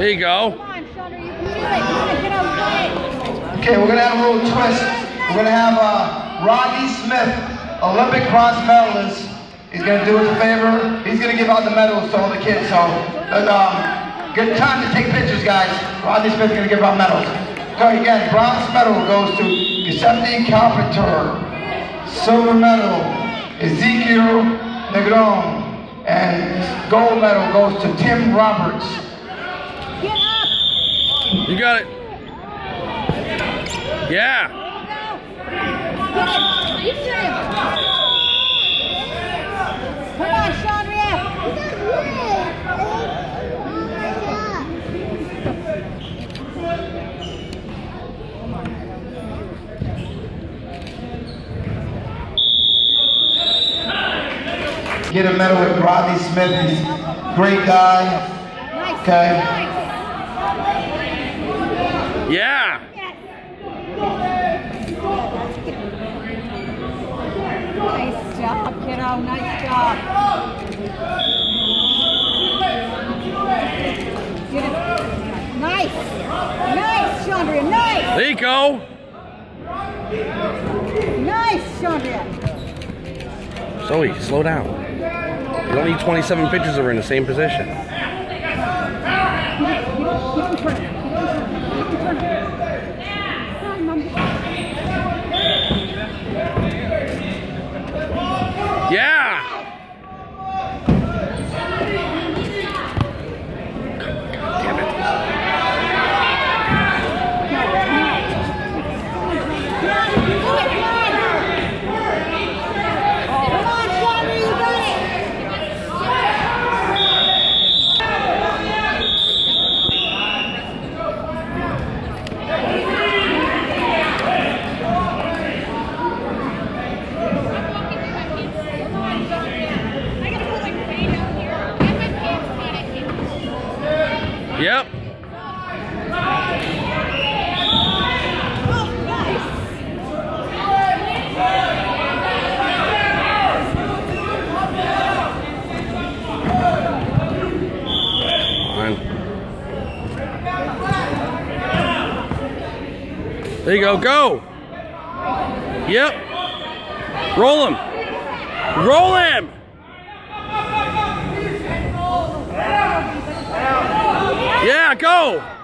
There you go. Come on, Shandria, you can do it. Come on, get out Okay, we're gonna have a little twist. We're gonna have uh, Rodney Smith, Olympic bronze medalist. He's gonna do us a favor. He's gonna give out the medals to all the kids. So, and, um, good time to take pictures, guys. Rodney Smith's gonna give out medals. So again, bronze medal goes to Giuseppe Carpenter. Silver medal, Ezekiel Negron. And gold medal goes to Tim Roberts. Get up. You got it. Yeah. Get it. Come on, Shandria. Get a medal with Rodney Smith. He's a great guy. Nice. Okay. Yeah. Nice job, kiddo. Nice job. Nice. Nice, Shandria. Nice. There you go. Nice, Shandria. Zoe, slow down. You don't need 27 pictures of her in the same position. Yeah. Damn it. Come on, Shandria, you got it. Yep. There you go. Go. Yep. Roll him. Roll him. Yeah, go.